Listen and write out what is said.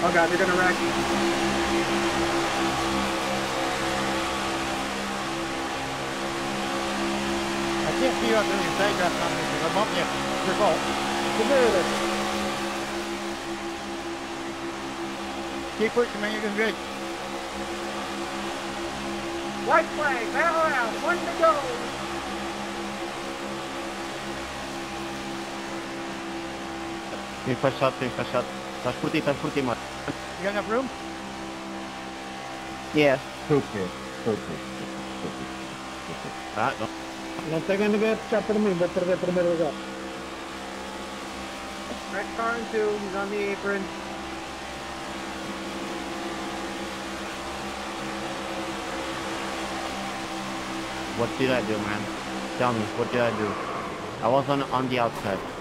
Oh god, they're gonna wreck. I can't see you out there in the draft on me because I'm up you. It's your fault. Here then. Keep pushing, man. You're doing good. White flag, battle out, one to go. Tem fachado, tem fachado. Estás por ti, estás por ti, mano. You got enough room? Yes. Okay, okay. Tá, não. Não tenho ninguém a puxar para mim, vou perder primeiro lugar. Wreck car and two, he's on the apron. What did I do, man? Tell me, what did I do? I was on on the outside.